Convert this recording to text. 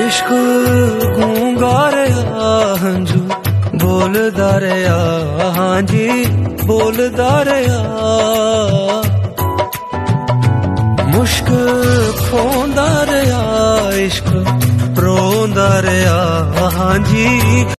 इश्क गूँगा रे हंजू बोलदा रिया हाँ जी बोलदा रिया मुश्क खोंदा रे इश्क रोंदा रे हाँ जी